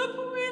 up with